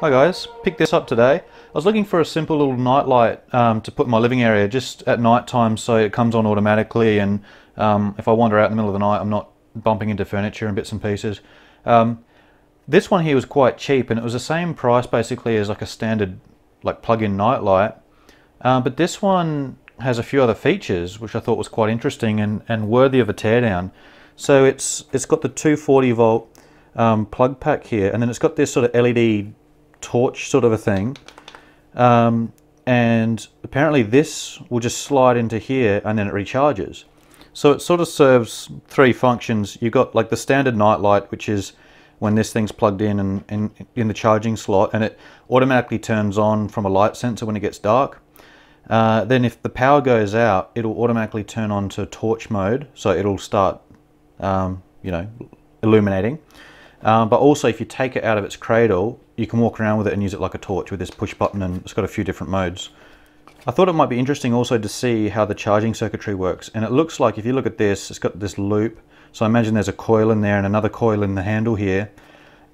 Hi guys, picked this up today. I was looking for a simple little nightlight um, to put in my living area just at night time so it comes on automatically and um, if I wander out in the middle of the night I'm not bumping into furniture and bits and pieces. Um, this one here was quite cheap and it was the same price basically as like a standard like plug-in nightlight. Uh, but this one has a few other features which I thought was quite interesting and, and worthy of a teardown. So it's it's got the 240 volt um, plug pack here and then it's got this sort of LED torch sort of a thing. Um, and apparently this will just slide into here and then it recharges. So it sort of serves three functions. You've got like the standard night light, which is when this thing's plugged in and, and in the charging slot and it automatically turns on from a light sensor when it gets dark. Uh, then if the power goes out, it'll automatically turn on to torch mode. So it'll start, um, you know, illuminating. Um, but also if you take it out of its cradle, you can walk around with it and use it like a torch with this push button and it's got a few different modes. I thought it might be interesting also to see how the charging circuitry works. And it looks like if you look at this, it's got this loop. So I imagine there's a coil in there and another coil in the handle here.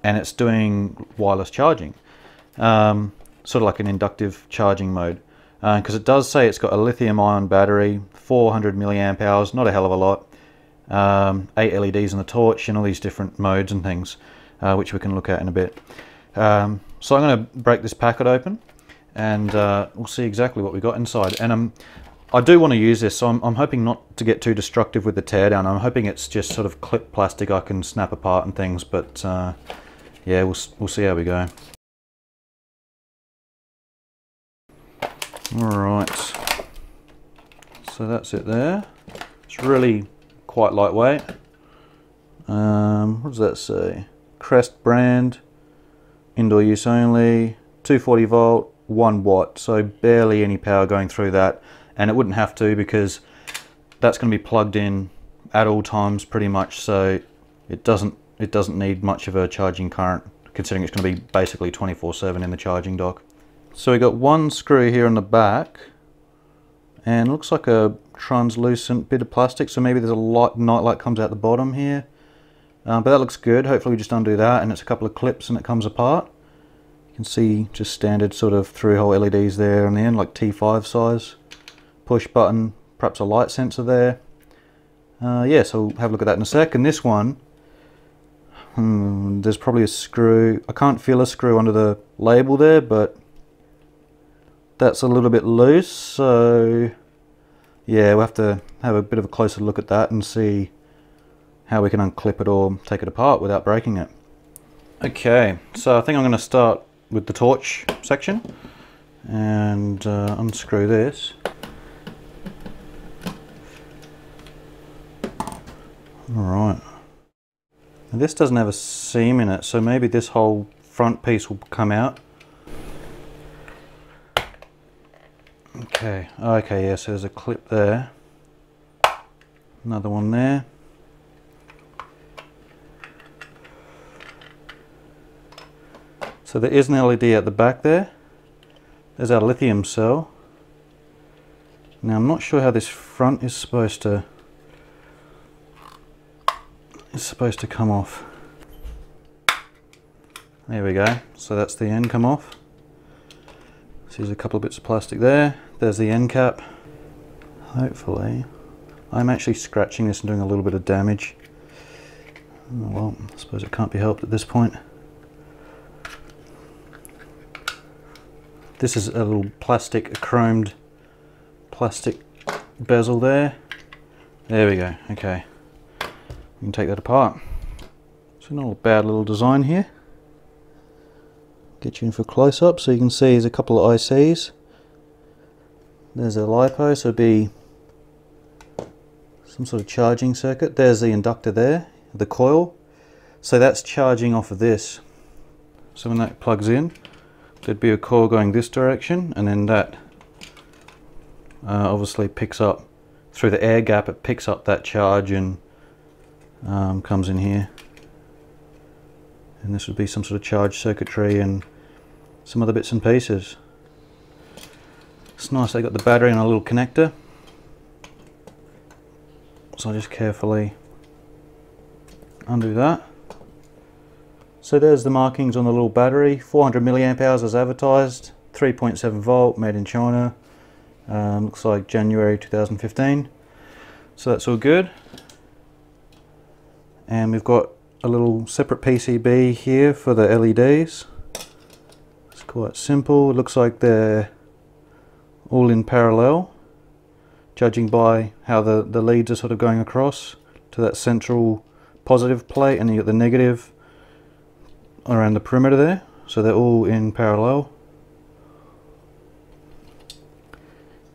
And it's doing wireless charging. Um, sort of like an inductive charging mode. Because uh, it does say it's got a lithium ion battery, 400 milliamp hours, not a hell of a lot um, eight LEDs in the torch and all these different modes and things uh, which we can look at in a bit. Um, so I'm going to break this packet open and uh, we'll see exactly what we got inside. And um, I do want to use this, so I'm, I'm, hoping not to get too destructive with the teardown. I'm hoping it's just sort of clip plastic I can snap apart and things, but uh, yeah, we'll, we'll see how we go. Alright, so that's it there. It's really quite lightweight. Um, what does that say? Crest brand, indoor use only, 240 volt, 1 watt, so barely any power going through that. And it wouldn't have to because that's going to be plugged in at all times pretty much, so it doesn't it doesn't need much of a charging current considering it's going to be basically 24-7 in the charging dock. So we got one screw here in the back and looks like a translucent bit of plastic so maybe there's a light night light comes out the bottom here um, but that looks good hopefully we just undo that and it's a couple of clips and it comes apart can see just standard sort of through hole LEDs there on the end like T5 size. Push button perhaps a light sensor there. Uh, yeah so we'll have a look at that in a sec. And this one hmm, there's probably a screw. I can't feel a screw under the label there but that's a little bit loose. So yeah, we'll have to have a bit of a closer look at that and see how we can unclip it or take it apart without breaking it. Okay, so I think I'm going to start with the torch section and uh, unscrew this. Alright. This doesn't have a seam in it, so maybe this whole front piece will come out. Okay, okay, yes, there's a clip there. Another one there. So there is an LED at the back there. There's our lithium cell. Now I'm not sure how this front is supposed to is supposed to come off. There we go. So that's the end come off. So there's a couple of bits of plastic there. There's the end cap. Hopefully. I'm actually scratching this and doing a little bit of damage. Well, I suppose it can't be helped at this point. This is a little plastic, a chromed plastic bezel there. There we go, okay. We can take that apart. So not a bad little design here. Get you in for close up so you can see there's a couple of ICs. There's a LiPo, so be some sort of charging circuit. There's the inductor there, the coil. So that's charging off of this. So when that plugs in, there'd be a coil going this direction, and then that uh, obviously picks up through the air gap. It picks up that charge and um, comes in here and this would be some sort of charge circuitry and some other bits and pieces. It's nice they got the battery and a little connector. So I just carefully undo that. So there's the markings on the little battery, 400 milliamp hours as advertised, 3.7 volt, made in China. Um, looks like January 2015. So that's all good. And we've got a little separate PCB here for the LEDs. It's quite simple. It looks like they're all in parallel, judging by how the, the leads are sort of going across to that central positive plate and you've got the negative around the perimeter there. So they're all in parallel.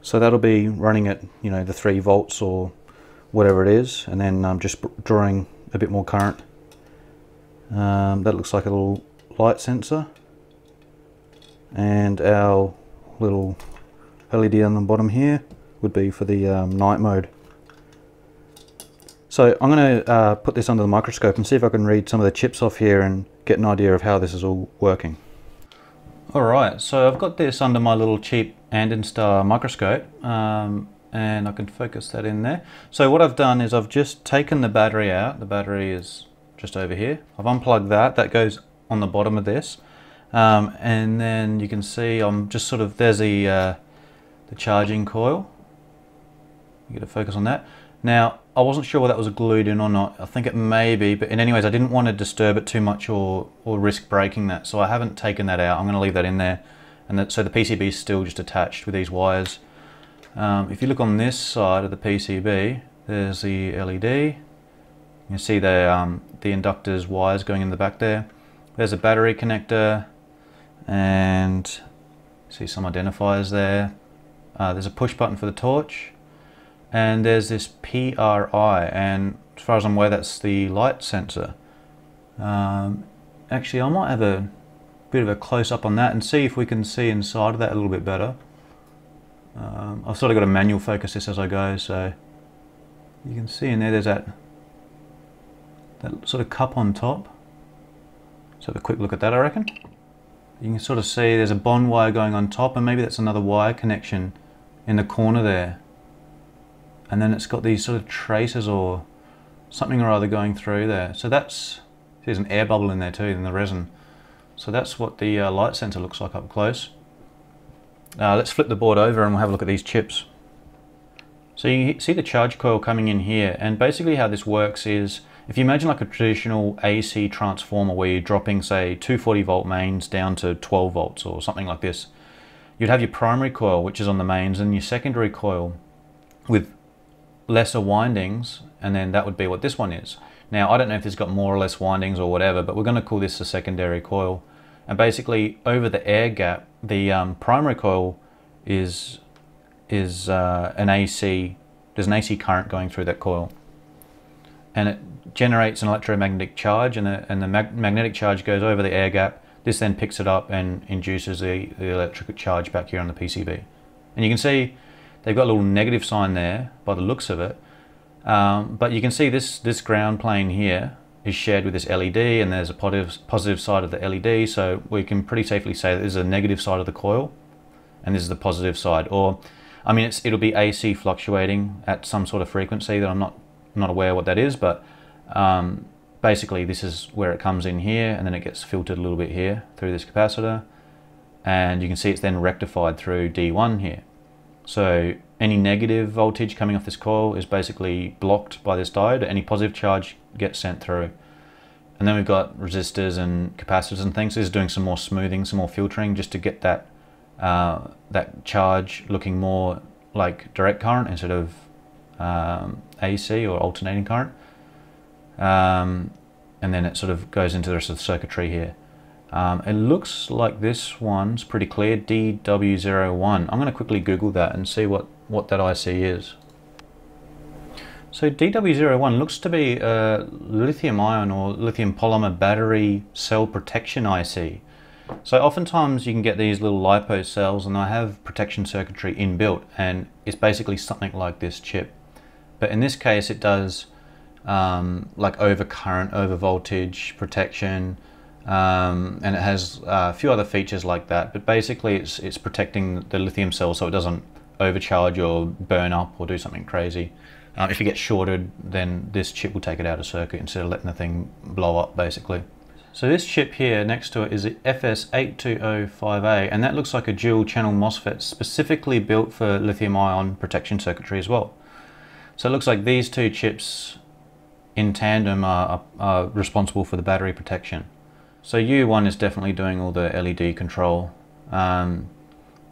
So that'll be running at, you know, the 3 volts or whatever it is. And then I'm um, just drawing a bit more current. Um, that looks like a little light sensor. And our little LED on the bottom here would be for the um, night mode. So I'm going to uh, put this under the microscope and see if I can read some of the chips off here and get an idea of how this is all working. Alright, so I've got this under my little cheap Andonstar microscope um, and I can focus that in there. So what I've done is I've just taken the battery out. The battery is just over here. I've unplugged that. That goes on the bottom of this. Um, and then you can see I'm just sort of, there's the, uh, the charging coil. You get a focus on that. Now, I wasn't sure whether that was glued in or not. I think it may be, but in any ways, I didn't want to disturb it too much or, or risk breaking that. So I haven't taken that out. I'm going to leave that in there. And that, so the PCB is still just attached with these wires. Um, if you look on this side of the PCB, there's the LED. You can see the, um, the inductor's wires going in the back there. There's a battery connector and see some identifiers there. Uh, there's a push button for the torch and there's this PRI and as far as I'm aware that's the light sensor. Um, actually I might have a bit of a close-up on that and see if we can see inside of that a little bit better. Um, I've sort of got to manual focus this as I go so you can see in there there's that that sort of cup on top. Let's have a quick look at that I reckon. You can sort of see there's a bond wire going on top and maybe that's another wire connection in the corner there and then it's got these sort of traces or something or other going through there. So that's, there's an air bubble in there too in the resin. So that's what the uh, light sensor looks like up close. Uh, let's flip the board over and we'll have a look at these chips. So you see the charge coil coming in here and basically how this works is if you imagine like a traditional AC transformer where you're dropping say 240 volt mains down to 12 volts or something like this, you'd have your primary coil which is on the mains and your secondary coil with lesser windings and then that would be what this one is. Now I don't know if it's got more or less windings or whatever but we're going to call this a secondary coil. And basically over the air gap the um, primary coil is is uh, an AC there's an AC current going through that coil. And it generates an electromagnetic charge and the, and the mag magnetic charge goes over the air gap. This then picks it up and induces the, the electric charge back here on the PCB and you can see They've got a little negative sign there by the looks of it. Um, but you can see this, this ground plane here is shared with this LED and there's a positive, positive side of the LED. So we can pretty safely say that this is a negative side of the coil and this is the positive side. Or, I mean, it's it'll be AC fluctuating at some sort of frequency that I'm not, not aware what that is, but um, basically this is where it comes in here and then it gets filtered a little bit here through this capacitor. And you can see it's then rectified through D1 here. So any negative voltage coming off this coil is basically blocked by this diode. Any positive charge gets sent through. And then we've got resistors and capacitors and things. This is doing some more smoothing, some more filtering just to get that uh, that charge looking more like direct current instead of um, AC or alternating current. Um, and then it sort of goes into the rest of the circuitry here. Um, it looks like this one's pretty clear, DW01. I'm going to quickly Google that and see what, what that IC is. So DW01 looks to be a lithium ion or lithium polymer battery cell protection IC. So oftentimes you can get these little LiPo cells and they have protection circuitry inbuilt and it's basically something like this chip. But in this case it does um, like over current, over voltage protection, um, and it has uh, a few other features like that. But basically, it's it's protecting the lithium cell so it doesn't overcharge or burn up or do something crazy. Uh, if it gets shorted, then this chip will take it out of circuit instead of letting the thing blow up, basically. So this chip here next to it is FS8205A and that looks like a dual channel MOSFET specifically built for lithium ion protection circuitry as well. So it looks like these two chips in tandem are, are, responsible for the battery protection. So U1 is definitely doing all the LED control. Um,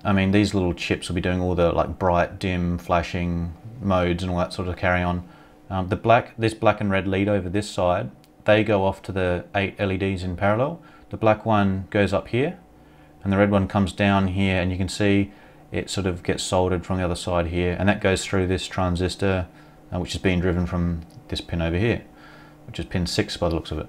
I mean, these little chips will be doing all the like bright, dim, flashing modes and all that sort of carry on. Um, the black, this black and red lead over this side, they go off to the eight LEDs in parallel. The black one goes up here, and the red one comes down here, and you can see it sort of gets soldered from the other side here, and that goes through this transistor, uh, which is being driven from this pin over here, which is pin 6 by the looks of it.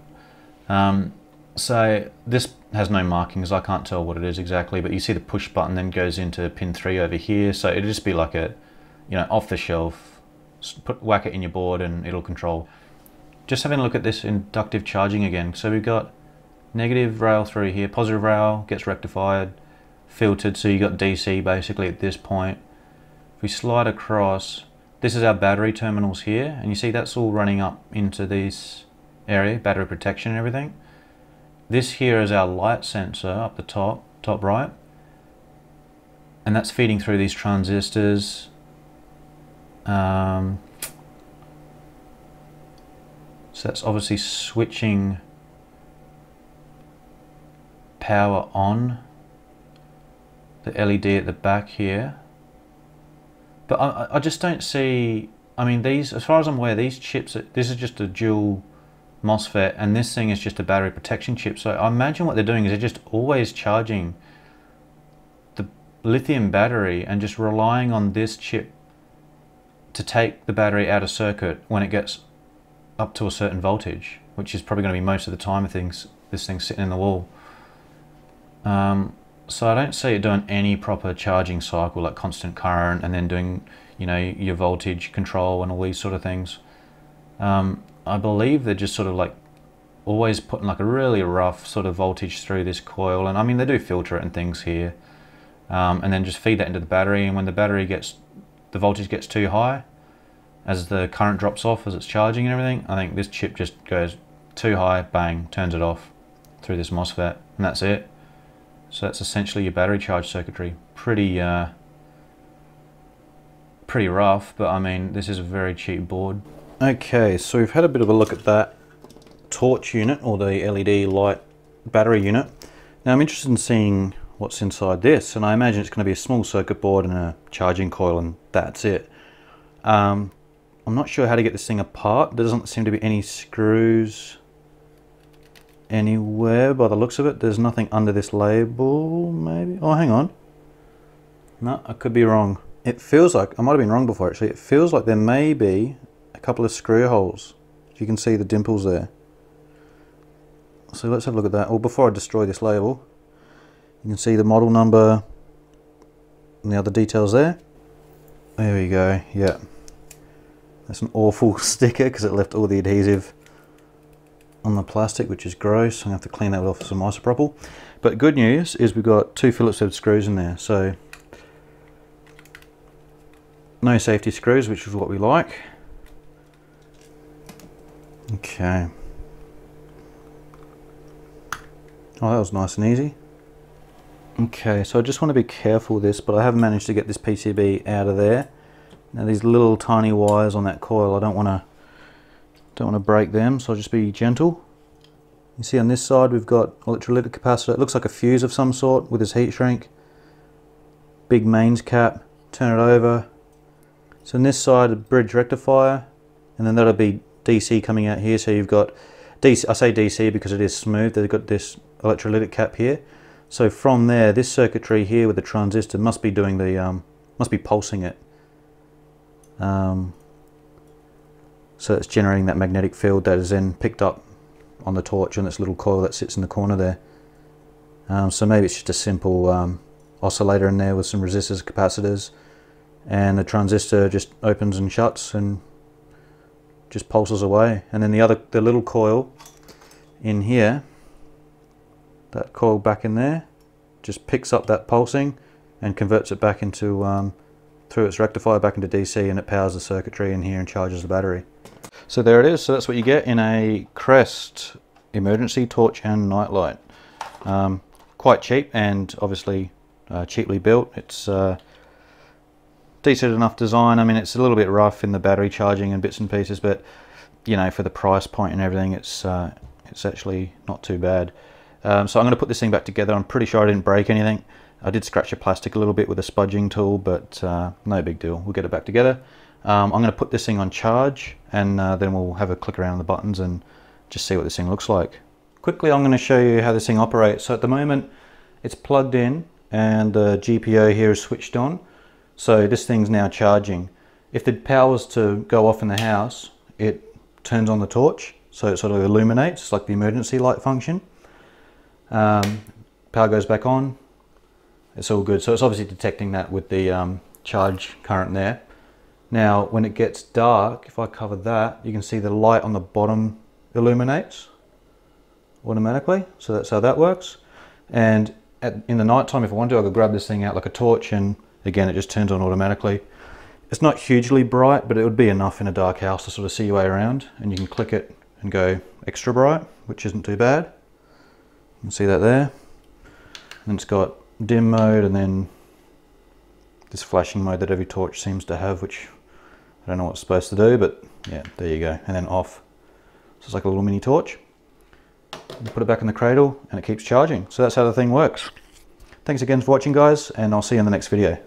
Um, so this has no markings, I can't tell what it is exactly, but you see the push button then goes into pin 3 over here, so it'll just be like a, you know, off the shelf, put whack it in your board and it'll control. Just having a look at this inductive charging again. So we've got negative rail through here, positive rail gets rectified, filtered, so you got DC basically at this point. If we slide across, this is our battery terminals here, and you see that's all running up into this area, battery protection and everything. This here is our light sensor up the top, top right. And that's feeding through these transistors. Um, so that's obviously switching power on the LED at the back here. But I, I just don't see, I mean these, as far as I'm aware, these chips, this is just a dual MOSFET and this thing is just a battery protection chip. So I imagine what they're doing is they're just always charging the lithium battery and just relying on this chip to take the battery out of circuit when it gets up to a certain voltage, which is probably going to be most of the time of things this thing's sitting in the wall. Um, so I don't see it doing any proper charging cycle like constant current and then doing you know your voltage control and all these sort of things. Um, I believe they're just sort of like always putting like a really rough sort of voltage through this coil and I mean they do filter it and things here um, and then just feed that into the battery and when the battery gets the voltage gets too high as the current drops off as it's charging and everything I think this chip just goes too high bang turns it off through this MOSFET and that's it. So that's essentially your battery charge circuitry. Pretty uh, pretty rough but I mean this is a very cheap board Okay, so we've had a bit of a look at that torch unit or the LED light battery unit. Now I'm interested in seeing what's inside this and I imagine it's going to be a small circuit board and a charging coil and that's it. Um, I'm not sure how to get this thing apart. There doesn't seem to be any screws anywhere by the looks of it. There's nothing under this label maybe. Oh hang on. No, I could be wrong. It feels like, I might have been wrong before actually, it feels like there may be couple of screw holes. You can see the dimples there. So let's have a look at that. Well, before I destroy this label, you can see the model number and the other details there. There we go, yeah. That's an awful sticker because it left all the adhesive on the plastic, which is gross. I'm going to have to clean that off with some isopropyl. But good news is we've got two Phillips head screws in there, so no safety screws, which is what we like. Okay. Oh, that was nice and easy. Okay, so I just want to be careful with this, but I have managed to get this PCB out of there. Now these little tiny wires on that coil, I don't want to don't want to break them, so I'll just be gentle. You see on this side we've got electrolytic capacitor. It looks like a fuse of some sort with this heat shrink. Big mains cap, turn it over. So on this side a bridge rectifier, and then that'll be DC coming out here. So you've got DC, I say DC because it is smooth. They've got this electrolytic cap here. So from there, this circuitry here with the transistor must be doing the, um, must be pulsing it. Um, so it's generating that magnetic field that is then picked up on the torch on this little coil that sits in the corner there. Um, so maybe it's just a simple um, oscillator in there with some resistors, capacitors, and the transistor just opens and shuts and just pulses away. And then the other, the little coil in here, that coil back in there, just picks up that pulsing and converts it back into, um, through its rectifier back into DC and it powers the circuitry in here and charges the battery. So there it is, so that's what you get in a Crest emergency torch and nightlight. Um, quite cheap and obviously uh, cheaply built. It's uh, decent enough design. I mean, it's a little bit rough in the battery charging and bits and pieces, but you know, for the price point and everything, it's uh, it's actually not too bad. Um, so I'm going to put this thing back together. I'm pretty sure I didn't break anything. I did scratch the plastic a little bit with a spudging tool, but uh, no big deal. We'll get it back together. Um, I'm going to put this thing on charge, and uh, then we'll have a click around the buttons and just see what this thing looks like. Quickly, I'm going to show you how this thing operates. So at the moment, it's plugged in, and the GPIO here is switched on. So this thing's now charging. If the power was to go off in the house, it turns on the torch, so it sort of illuminates, it's like the emergency light function. Um, power goes back on, it's all good. So it's obviously detecting that with the um, charge current there. Now, when it gets dark, if I cover that, you can see the light on the bottom illuminates automatically. So that's how that works. And at, in the night time, if I want to, I could grab this thing out like a torch and again, it just turns on automatically. It's not hugely bright, but it would be enough in a dark house to sort of see your way around. And you can click it and go extra bright, which isn't too bad. You can see that there. And it's got dim mode and then this flashing mode that every torch seems to have, which I don't know what it's supposed to do, but yeah, there you go. And then off. So it's like a little mini torch. You put it back in the cradle and it keeps charging. So that's how the thing works. Thanks again for watching guys, and I'll see you in the next video.